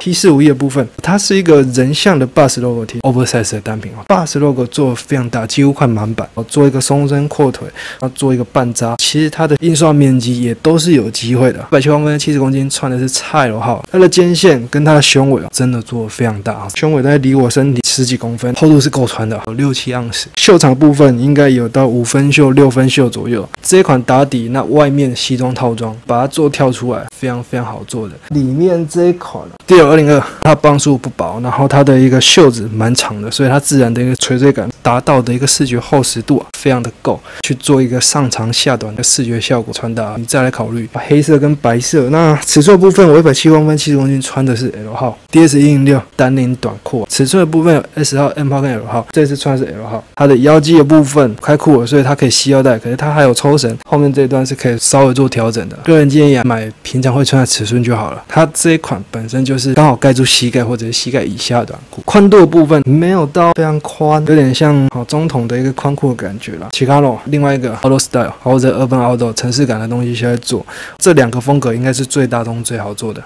T 四五一的部分，它是一个人像的 Bus logo T，oversize 的单品哦。Bus logo 做的非常大，几乎快满版哦。做一个松身阔腿，然后做一个半扎，其实它的印刷面积也都是有机会的。一百七公分，七十公斤，穿的是菜罗号，它的肩线跟它的胸围哦，真的做的非常大啊。胸围大概离我身体十几公分，厚度是够穿的，有六七盎司。袖长部分应该有到五分袖、六分袖左右。这一款打底，那外面西装套装，把它做跳出来，非常非常好做的。里面这一款第二二零二，它磅数不薄，然后它的一个袖子蛮长的，所以它自然的一个垂坠感达到的一个视觉厚实度啊，非常的够，去做一个上长下短的视觉效果穿搭。你再来考虑黑色跟白色。那尺寸部分，我一百七公分，七十公斤，穿的是 L 号 DS 一零六单领短裤。尺寸的部分有 S 号、M 号跟 L 号，这次穿的是 L 号。它的腰肌的部分开裤了，所以它可以系腰带，可是它还有抽绳，后面这一段是可以稍微做调整的。个人建议啊，买平常会穿的尺寸就好了。它这一款本身就是刚好盖住膝盖或者是膝盖以下的短裤，宽度的部分没有到非常宽，有点像好中筒的一个宽裤的感觉了。其他喽另外一个 Auto Style 或者 Urban Outdoor 城市感的东西，现在做这两个风格应该是最大众最好做的。